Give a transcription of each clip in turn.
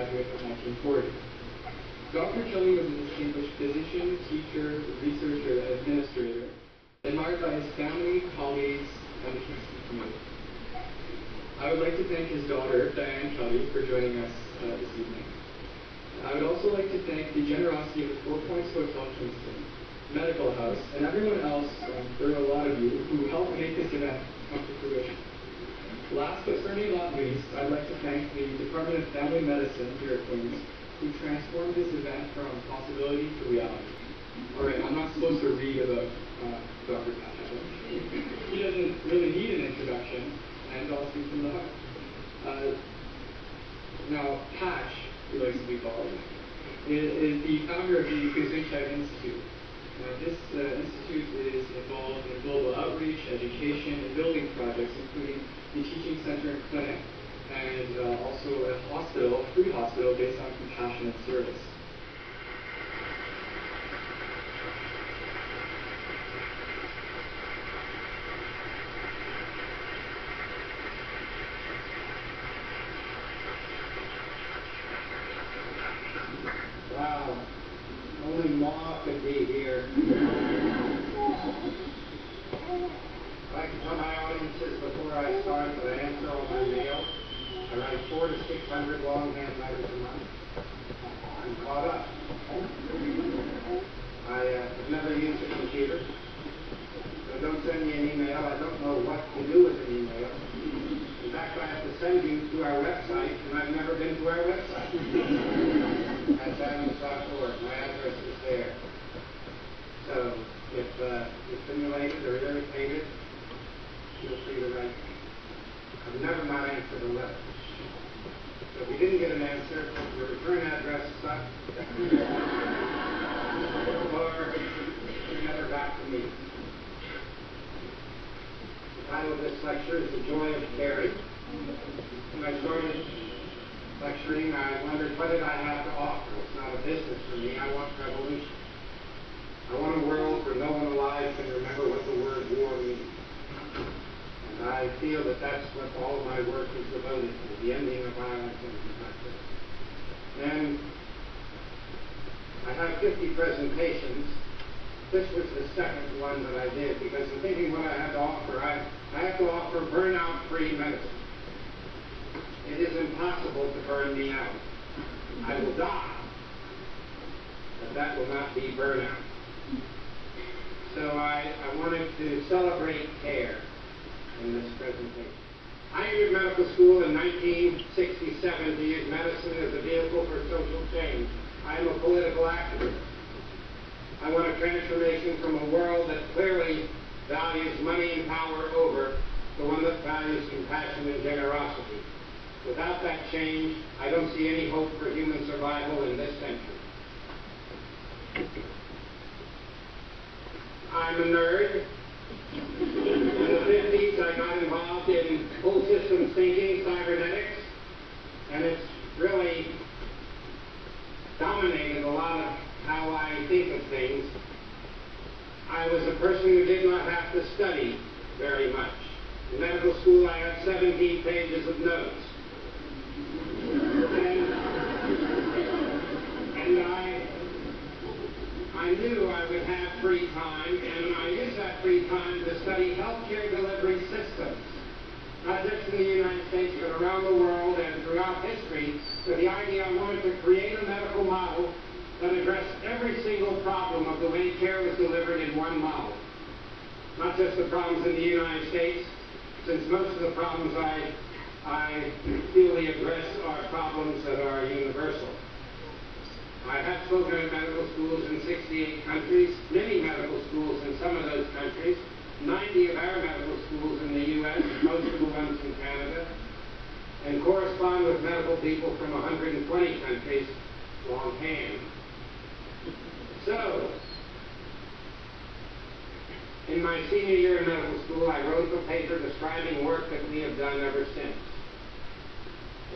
graduate of 1940. Dr. Kelly was a distinguished physician, teacher, researcher, and administrator, admired by his family, colleagues, and the Kingston community. I would like to thank his daughter, Diane Kelly, for joining us uh, this evening. I would also like to thank the generosity of the Four Points Hotel Kingston, Medical House, and everyone else, um, there are a lot of you, who helped make this event come to fruition. Last but certainly not least, I'd like to thank the Department of Family Medicine here at Queen's, who transformed this event from possibility to reality. All right, I'm not supposed to read about uh, Dr. Pat He doesn't really need an introduction, and I'll speak from the heart. Uh, now, Patch, he likes to be called, is, is the founder of the Gesundheit Institute. This uh, institute is involved in global outreach, education, and clinic, and uh, also a hospital, free hospital based on compassionate service. 500 longhand letters a month. I'm caught up. I uh, have never used a computer. So don't send me an email. I don't know what to do with an email. In fact, I have to send you to our website, and I've never been to our website. That's adams.org. My address is there. So if uh, you're stimulated or irritated, feel free to write. I've never not answered a letter. So you didn't get an answer, your return address sucks. or you never got to me. The title of this lecture is The Joy of Caring. When I started lecturing, I wondered what did I have to offer. It's not a business for me. I want revolution. I want a world where no one alive can remember what the word war means. And I feel that that's what all of my work is devoted to, the ending of violence and injustice. And I 50 presentations. This was the second one that I did because in thinking what I had to offer, I, I have to offer burnout-free medicine. It is impossible to burn me out. I will die, but that will not be burnout. So I, I wanted to celebrate care in this presentation. I entered medical school in 1967 to use medicine as a vehicle for social change. I am a political activist. I want a transformation from a world that clearly values money and power over the one that values compassion and generosity. Without that change, I don't see any hope for human survival in this century. I'm a nerd. In the 50s, I got involved in full systems thinking, cybernetics, and it's pages of notes. And, and I, I knew I would have free time, and I used that free time to study healthcare delivery systems, not just in the United States, but around the world and throughout history, with the idea I wanted to create a medical model that addressed every single problem of the way care was delivered in one model. Not just the problems in the United States, since most of the problems I, I we address are problems that are universal. I have spoken at medical schools in 68 countries, many medical schools in some of those countries, 90 of our medical schools in the U.S., most of the ones in Canada, and correspond with medical people from 120 countries longhand. So, in my senior year in medical school, I wrote a paper describing work that we have done ever since.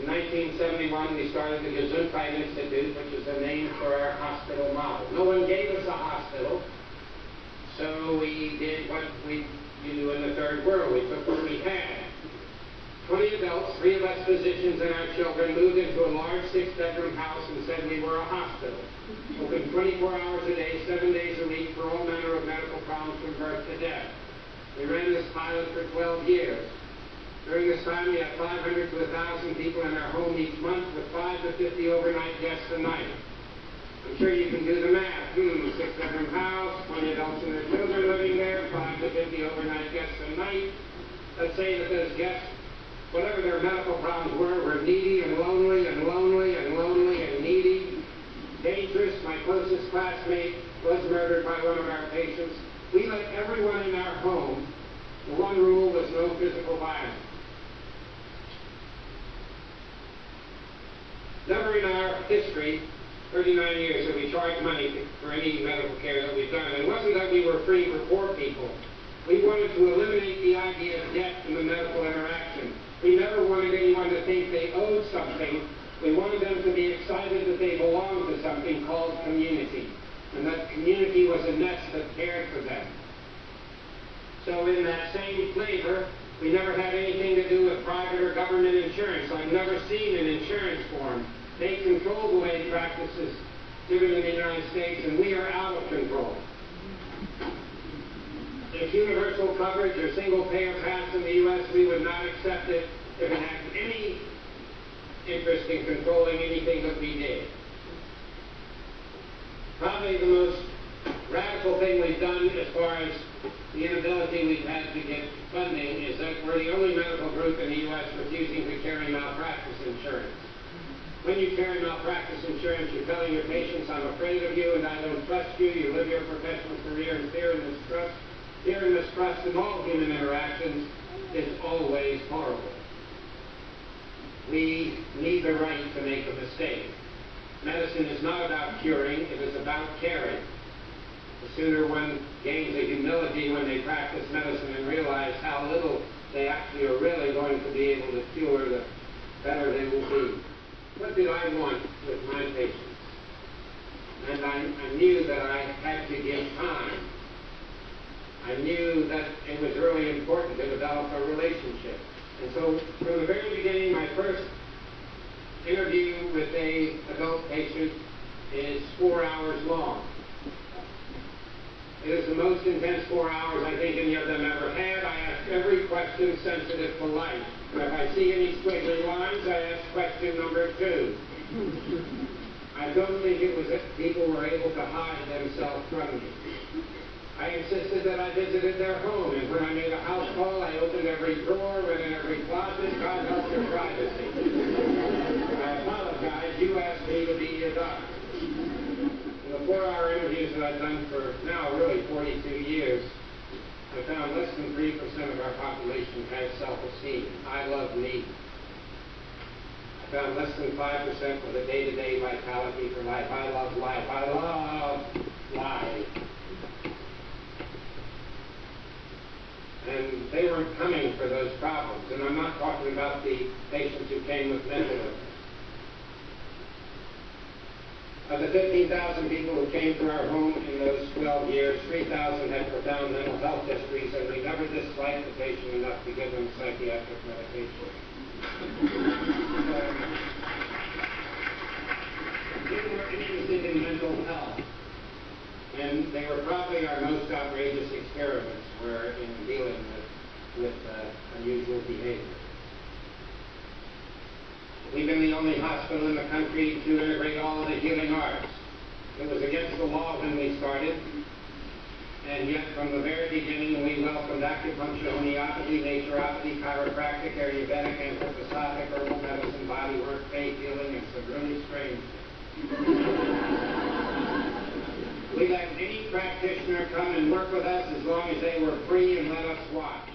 In 1971, we started the Gesundheit Institute, which is the name for our hospital model. No one gave us a hospital, so we did what we do in the third world. We took what we had. 20 adults, three of us physicians and our children, moved into a large six-bedroom house and said we were a hospital. Open 24 hours a day, seven days a week for all manner of medical problems from birth to death. We ran this pilot for 12 years. During this time, we had 500 to 1,000 people in our home each month with 5 to 50 overnight guests a night. I'm sure you can do the math. Hmm, six-bedroom house, 20 adults and their children living there, 5 to 50 overnight guests a night. Let's say that those guests, whatever their medical problems were, were needy and lonely and lonely and lonely and needy. Dangerous. My closest classmate was murdered by one of our patients. We let everyone in our home. The one rule was no physical violence. Never in our history 39 years have we charged money for any medical care that we've done. It wasn't that we were free for poor people. We wanted to eliminate the idea of debt in the medical interaction. We never wanted anyone to think something. We wanted them to be excited that they belonged to something called community. And that community was a nest that cared for them. So in that same flavor, we never had anything to do with private or government insurance. I've never seen an insurance form. They control the way practice is given in the United States, and we are out of control. If universal coverage or single payer passed in the U.S., we would not accept it if it had any interest in controlling anything that we did. Probably the most radical thing we've done as far as the inability we've had to get funding is that we're the only medical group in the U.S. refusing to carry malpractice insurance. When you carry malpractice insurance, you're telling your patients, I'm afraid of you and I don't trust you. You live your professional career in fear and mistrust. Fear and mistrust in all human interactions is always horrible. We need the right to make a mistake. Medicine is not about curing, it is about caring. The sooner one gains a humility when they practice medicine and realize how little they actually are really going to be able to cure, the better they will be. What did I want with my patients? And I, I knew that I had to give time. I knew that it was really important to develop a relationship. And so from the very beginning, my first interview with a adult patient is four hours long. It is the most intense four hours I think any of them ever had. I ask every question sensitive to life. If I see any squiggly lines, I ask question number two. I don't think it was that people were able to hide themselves from me. I insisted that I visited their home, and when I made a house call, I opened every drawer, in every closet, God help their privacy. I apologize, you asked me to be your doctor. In the four-hour interviews that I've done for now really 42 years, I found less than 3% of our population has self-esteem. I love me. I found less than 5% with a day-to-day vitality for life. I love life. I love life. And they weren't coming for those problems. And I'm not talking about the patients who came with mental illness. Of the 15,000 people who came to our home in those 12 years, 3,000 had profound mental health histories, and we never disliked the patient enough to give them psychiatric medication. they were interested in mental health, and they were probably our most outrageous experiments were in dealing with, with uh, unusual behavior. We've been the only hospital in the country to integrate all the healing arts. It was against the law when we started, and yet from the very beginning we welcomed acupuncture, homeopathy, naturopathy, chiropractic, Ayurvedic, anthroposophic, herbal medicine, body work, faith healing, and some strange we let any practitioner come and work with us as long as they were free and let us watch.